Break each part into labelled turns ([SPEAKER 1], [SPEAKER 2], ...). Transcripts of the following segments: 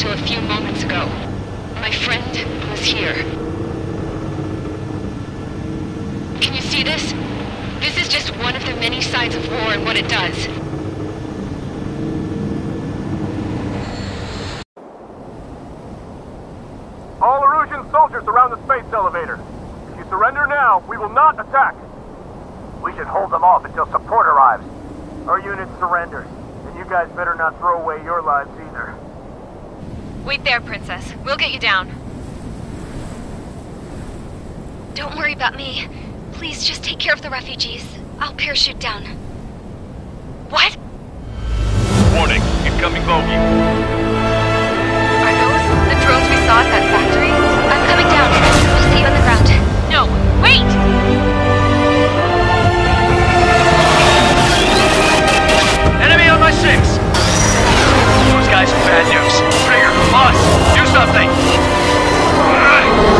[SPEAKER 1] until a
[SPEAKER 2] few moments ago. My
[SPEAKER 1] friend was here. Can
[SPEAKER 3] you
[SPEAKER 4] see this? This is just one of the many sides of war and what it does.
[SPEAKER 1] All Erusian soldiers around the space elevator. If you surrender now, we will not attack. We should hold them off until support arrives. Our unit surrenders, and you guys better not throw away your lives either.
[SPEAKER 4] Wait there, Princess. We'll get you down. Don't worry about me. Please just take care of the refugees. I'll parachute down. What?
[SPEAKER 1] Warning, incoming bogey.
[SPEAKER 4] Are those the drones we saw at that factory? I'm coming down. I'll see you on the ground. No, wait!
[SPEAKER 3] Enemy on my six! Those guys are bad news. Trigger, something!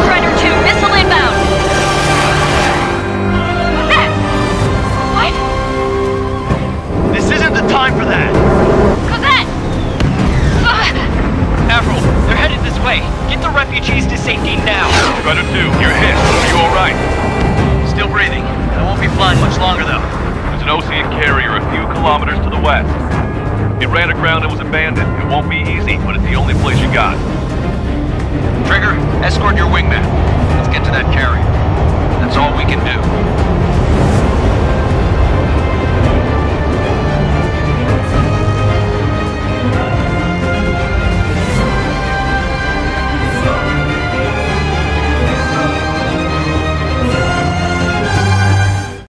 [SPEAKER 4] Strider 2, missile inbound! What's that? What?
[SPEAKER 3] This isn't the time for that!
[SPEAKER 4] Cosette! Ugh!
[SPEAKER 3] Avril, they're headed this way. Get the refugees to safety now.
[SPEAKER 1] Strider 2, you're hit. Are you alright?
[SPEAKER 3] Still breathing. I won't be flying much longer though.
[SPEAKER 1] There's an Osean carrier a few kilometers to the west. It ran aground and was abandoned. It won't be easy, but it's the only place you got.
[SPEAKER 3] Trigger, escort your wingman. Let's get to that carrier. That's all we can do.